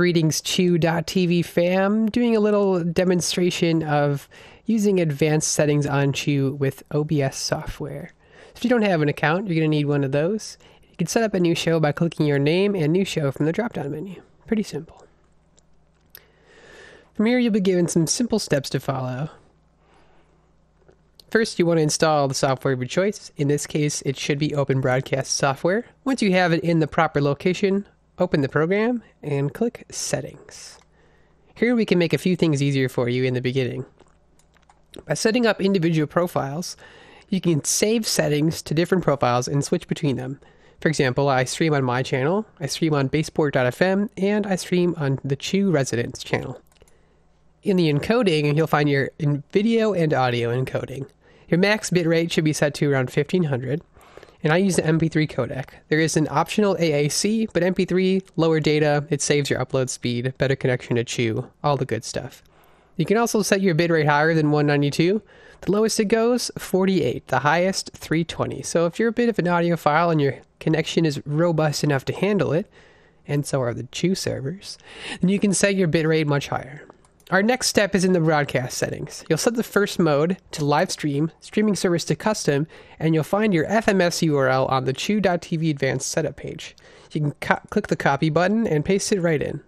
Greetings Chew.tv fam, doing a little demonstration of using advanced settings on Chew with OBS software. So if you don't have an account, you're going to need one of those. You can set up a new show by clicking your name and new show from the drop down menu. Pretty simple. From here, you'll be given some simple steps to follow. First, you want to install the software of your choice. In this case, it should be Open Broadcast software. Once you have it in the proper location, open the program and click Settings. Here we can make a few things easier for you in the beginning. By setting up individual profiles, you can save settings to different profiles and switch between them. For example, I stream on my channel, I stream on Bassport.fm, and I stream on the Chew Residents channel. In the encoding, you'll find your video and audio encoding. Your max bitrate should be set to around 1500, and I use the MP3 codec. There is an optional AAC, but MP3, lower data, it saves your upload speed, better connection to Chew, all the good stuff. You can also set your bit rate higher than 192. The lowest it goes, 48. The highest, 320. So if you're a bit of an audiophile and your connection is robust enough to handle it, and so are the Chew servers, then you can set your bitrate much higher. Our next step is in the broadcast settings. You'll set the first mode to live stream, streaming service to custom, and you'll find your FMS URL on the Chew.tv advanced setup page. You can co- click the copy button and paste it right in.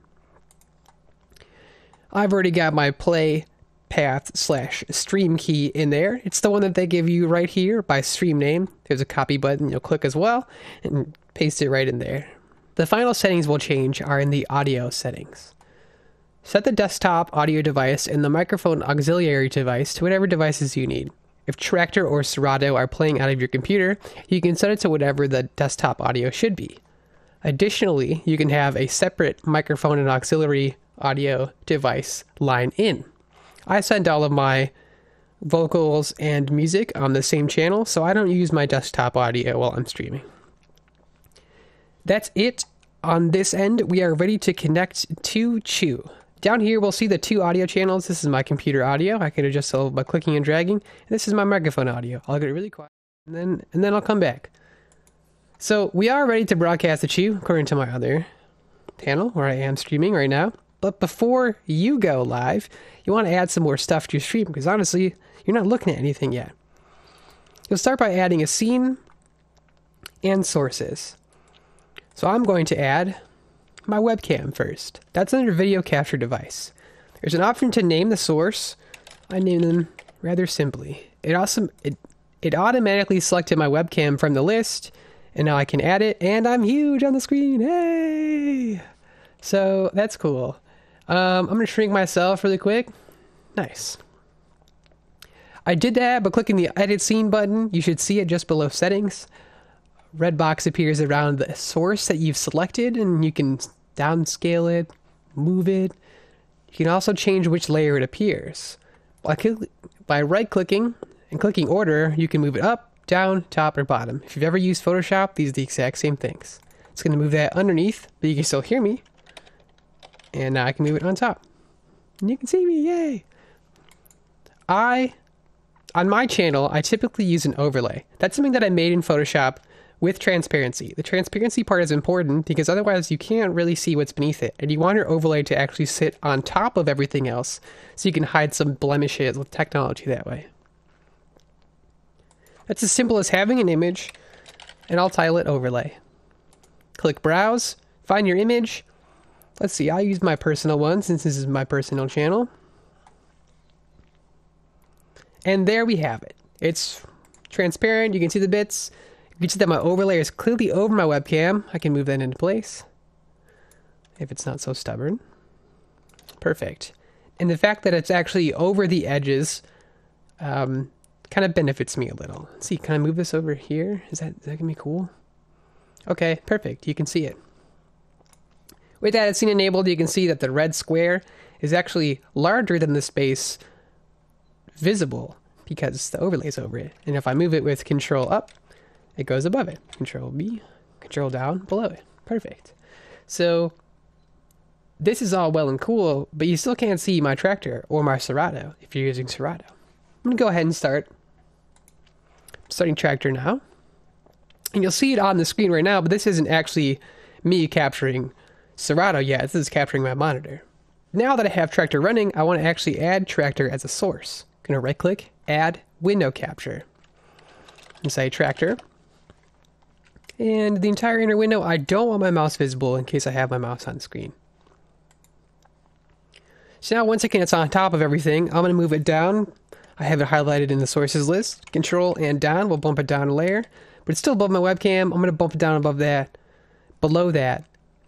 I've already got my play path slash stream key in there. It's the one that they give you right here by stream name. There's a copy button you'll click as well and paste it right in there. The final settings we'll change are in the audio settings. Set the desktop audio device and the microphone auxiliary device to whatever devices you need. If Traktor or Serato are playing out of your computer, you can set it to whatever the desktop audio should be. Additionally, you can have a separate microphone and auxiliary audio device line in. I send all of my vocals and music on the same channel, so I don't use my desktop audio while I'm streaming. That's it on this end. We are ready to connect to Chew. Down here, we'll see the two audio channels. This is my computer audio. I can adjust it by clicking and dragging. And this is my microphone audio. I'll get it really quiet, and then and then I'll come back. So we are ready to broadcast the Chew, according to my other panel where I am streaming right now. But before you go live, you want to add some more stuff to your stream because honestly, you're not looking at anything yet. You'll start by adding a scene and sources. So I'm going to add my webcam first. That's under video capture device. There's an option to name the source. I name them rather simply. It also it, it automatically selected my webcam from the list, and now I can add it, and I'm huge on the screen. Hey! So that's cool. Um, I'm gonna shrink myself really quick. Nice. I did that, by clicking the edit scene button, you should see it just below settings red box appears around the source that you've selected and you can downscale it, move it. You can also change which layer it appears. By, right clicking and clicking order, you can move it up, down, top, or bottom. If you've ever used Photoshop, these are the exact same things. It's going to move that underneath, but you can still hear me. And now I can move it on top. And you can see me, yay! I, on my channel, I typically use an overlay. That's something that I made in Photoshop with transparency. The transparency part is important because otherwise you can't really see what's beneath it. And you want your overlay to actually sit on top of everything else so you can hide some blemishes with technology that way. That's as simple as having an image and I'll title it overlay. Click browse, find your image. Let's see, I use my personal one since this is my personal channel. And there we have it. It's transparent, you can see the bits. You can see that my overlay is clearly over my webcam. I can move that into place if it's not so stubborn. Perfect. And the fact that it's actually over the edges um, kind of benefits me a little. Let's see, can I move this over here? Is that, is that gonna be cool? Okay, perfect. You can see it. With that scene enabled, you can see that the red square is actually larger than the space visible because the overlay is over it. And if I move it with control up, it goes above it. Control B, control down below it. Perfect. So this is all well and cool, but you still can't see my Traktor or my Serato if you're using Serato. I'm gonna go ahead and start starting Traktor now. And you'll see it on the screen right now, but this isn't actually me capturing Serato, yeah, this is capturing my monitor. Now that I have Traktor running, I want to actually add Traktor as a source. I'm to right click, add window capture, and say Traktor. And the entire inner window, I don't want my mouse visible in case I have my mouse on screen. So now once again it's on top of everything, I'm going to move it down. I have it highlighted in the sources list. Control and down will bump it down a layer, but it's still above my webcam. I'm going to bump it down above that, below that,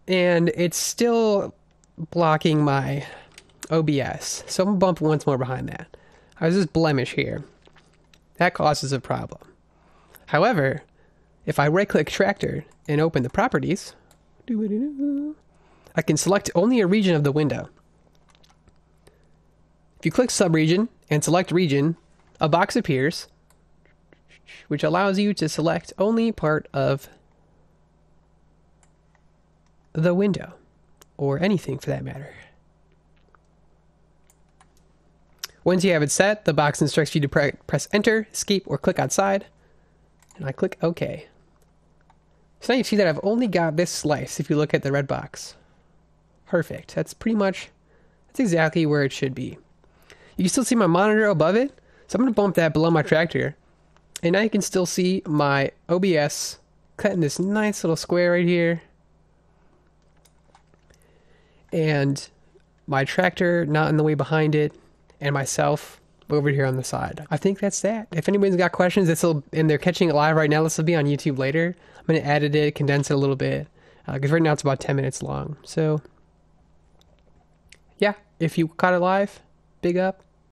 and it's still blocking my OBS. So I'm going to bump once more behind that. There's this blemish here. That causes a problem. However, if I right click Traktor and open the properties, I can select only a region of the window. If you click subregion and select region, a box appears which allows you to select only part of the window or anything for that matter. Once you have it set, the box instructs you to pre press enter, escape, or click outside. And I click OK. So now you see that I've only got this slice if you look at the red box. Perfect. That's pretty much, that's exactly where it should be. You can still see my monitor above it. So I'm going to bump that below my Traktor. And now you can still see my OBS cutting this nice little square right here. And my Traktor not in the way behind it. And myself over here on the side. I think that's that. If anybody's got questions, this will and they're catching it live right now. This will be on YouTube later. I'm gonna edit it, condense it a little bit, because uh, right now it's about 10 minutes long. So, yeah, if you caught it live, big up.